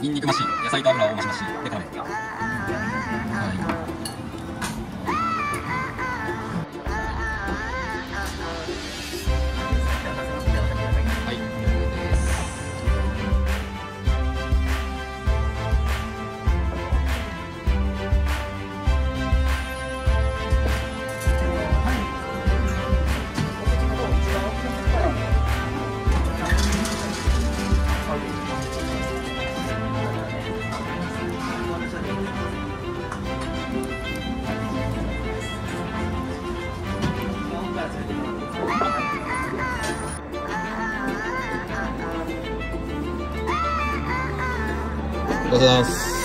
ニンニクマシン野菜と油を増しましで絡め Yes.